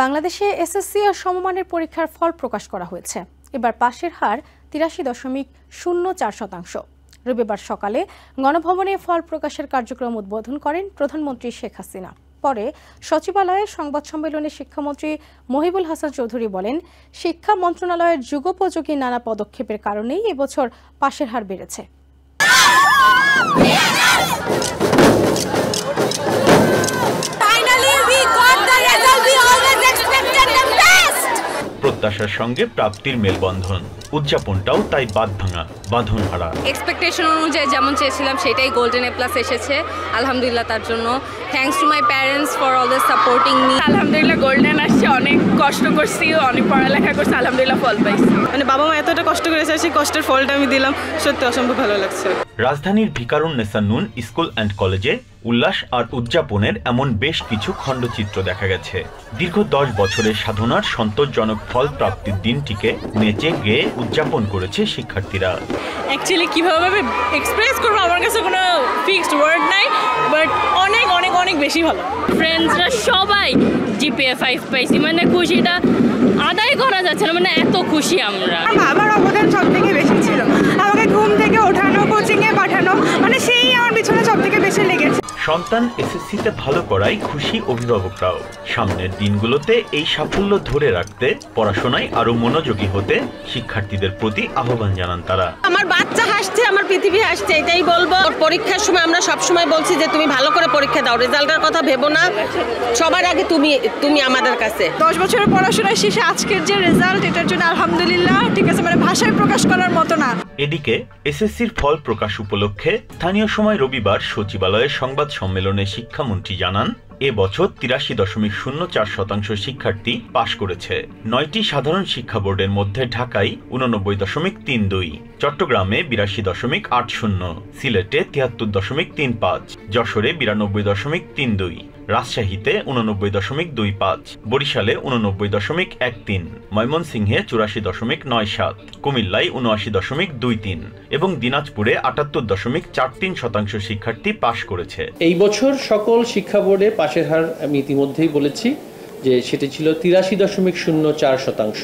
বাংলাদেশে এসএসসি ও সমমানের পরীক্ষার ফল প্রকাশ করা হয়েছে। এবার পাশের হার তিরাশি দশমিক শূন্য চার শতাংশ। রবিবার সকালে গণভবনে ফল প্রকাশের কার্যক্রম উদ্বোধন করেন প্রধানমন্ত্রী শেখ হাসিনা। পরে সচিবালয়ে সংবাদ সম্মেলনে শিক্ষামন্ত্রী মহিবুল হাসান চৌধুরী বলেন, শিক্ষা মন্ত্রণালয়ের যুগোপযোগী নানা পদক্ষেপের কারণেই এবছর পাশের হার বেড়েছে। প্রত্যাশার সঙ্গে প্রাপ্তির মেলবন্ধন। উদযাপনটাও তাই বাদ ভাঙা বাঁধন হারা এক্সপেকটেশন অনুযায়ী যেমন চেয়েছিলাম সেটাই গোল্ডেন এ প্লাস এসেছে। আলহামদুলিল্লাহ তার জন্য। Thanks to my parents for always supporting me আলহামদুলিল্লাহ গোল্ডেন আসছে। অনেক কষ্ট করছি অনেক পড়ালেখা করছি আলহামদুলিল্লাহ ফল পাইছি। মানে বাবা মা এতটা কষ্ট করেছে সেই কষ্টের ফলটা আমি দিলাম। সত্যি অসম্ভব ভালো লাগছে। রাজধানীর ভিকারুন নেসানুন স্কুল অ্যান্ড কলেজে উল্লাস আর উদযাপনের এমন বেশ কিছু খণ্ডচিত্র দেখা গেছে। দীর্ঘ দশ বছরের সাধনার সন্তোষজনক ফল প্রাপ্তির দিনটিকে নেচে গেয়ে উদযাপন করেছে শিক্ষার্থীরা। অ্যাকচুয়ালি কীভাবে এক্সপ্রেস করব? আমার কাছে কোনো ফিক্সড ওয়ার্ড নাই বাট অনেক অনেক অনেক বেশি ভালো। ফ্রেন্ডসরা সবাই জিপিএ ফাইভ পাইছি মানে খুশিটা আদায় করা যাচ্ছে না মানে এত খুশি আমরা। বাবার অবদান সব থেকে বেশি ছিল। আমাকে ঘুম থেকে কোচিংয়ে পাঠানো। মানে সেই আমার পিছনে সব থেকে বেশি লেগেছে। সন্তান এসএসসিতে ভালো করায় খুশি অভিভাবকরাও। সামনের দিনগুলোতে এই সাফল্য ধরে রাখতে পড়াশোনায় আরও মনোযোগী হতে শিক্ষার্থীদের প্রতি আহ্বান জানান তারা। আমার বাচ্চা হাসছে আমার পৃথিবী হাসছে এটাই বলব। পরীক্ষার সময় আমরা সব সময় বলছি যে তুমি ভালো করে পরীক্ষা দাও রেজাল্টের কথা ভেবো না। সবার আগে তুমি তুমি আমাদের কাছে। দশ বছরের পড়াশোনার শেষে আজকের যে রেজাল্ট এটার জন্য আলহামদুলিল্লাহ ঠিক আছে মানে ভাষায় প্রকাশ করার মতো না। এদিকে এসএসসির ফল প্রকাশ উপলক্ষে স্থানীয় সময় রবিবার সচিবালয়ে সংবাদ সম্মেলনে শিক্ষামন্ত্রী জানান, এ বছর তিরাশি দশমিক শূন্য চার শতাংশ শিক্ষার্থী পাশ করেছে। নয়টি সাধারণ শিক্ষা বোর্ডের মধ্যে ঢাকায় উননব্বই দশমিক তিন দুই, চট্টগ্রামে বিরাশি দশমিক আট শূন্য, সিলেটে তিয়াত্তর দশমিক তিন পাঁচ, যশোরে বিরানব্বই দশমিক তিন দুই। রাজশাহীতে উননব্বই দশমিক দুই পাঁচ, বরিশালে উননব্বই দশমিক এক তিন, ময়মনসিংহে চুরাশি দশমিক নয় সাত, কুমিল্লায় উনআশি দশমিক দুই তিন এবং দিনাজপুরে আটাত্তর দশমিক চার তিন শতাংশ শিক্ষার্থী পাশ করেছে। এই বছর সকল শিক্ষা বোর্ডে পাশের হার আমি ইতিমধ্যেই বলেছি যে সেটি ছিল তিরাশি দশমিক শূন্য চার শতাংশ।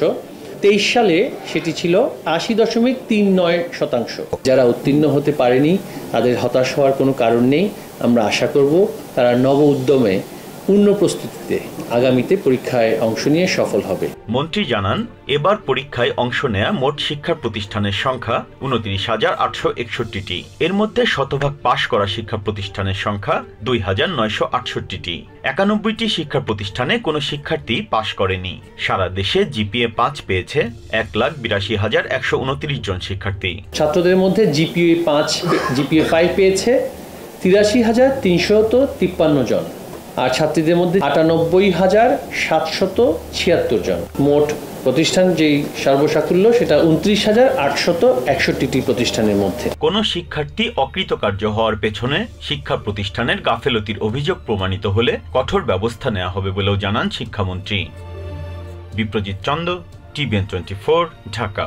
তেইশ সালে সেটি ছিল আশি দশমিক তিন নয় শতাংশ। যারা উত্তীর্ণ হতে পারেনি, তাদের হতাশ হওয়ার কোনো কারণ নেই। আমরা আশা করব তারা নব উদ্যমে পূর্ণ প্রস্তুতিতে আগামীতে পরীক্ষায় অংশ নিয়ে সফল হবে। মন্ত্রী জানান এবার পরীক্ষায় অংশ নেয়া মোট শিক্ষা প্রতিষ্ঠানের সংখ্যা উনত্রিশ হাজার আটশো একষট্টিটি। এর মধ্যে শতভাগ পাশ করা শিক্ষা প্রতিষ্ঠানের সংখ্যা দুই হাজার নয়শো আটষট্টিটি। একানব্বইটি শিক্ষা প্রতিষ্ঠানে কোনো শিক্ষার্থী পাশ করেনি। সারা দেশে জিপিএ পাঁচ পেয়েছে এক লাখ বিরাশি হাজার একশো উনত্রিশ জন শিক্ষার্থী। ছাত্রদের মধ্যে জিপিএ পাঁচ জিপিএ ফাইভ পেয়েছে তিরাশি হাজার তিনশত তিপ্পান্ন জন, আর ছাত্রীদের মধ্যে আটানব্বই হাজার সাতশত ছিয়াত্তর জন। মোট প্রতিষ্ঠান যেই সর্বসাকুল্য সেটা উনত্রিশ হাজার আটশত একষট্টিটি প্রতিষ্ঠানের মধ্যে। কোন শিক্ষার্থী অকৃতকার্য হওয়ার পেছনে শিক্ষা প্রতিষ্ঠানের গাফেলতির অভিযোগ প্রমাণিত হলে কঠোর ব্যবস্থা নেওয়া হবে বলেও জানান শিক্ষামন্ত্রী। Biprajit Chanda TVN twenty Dhaka.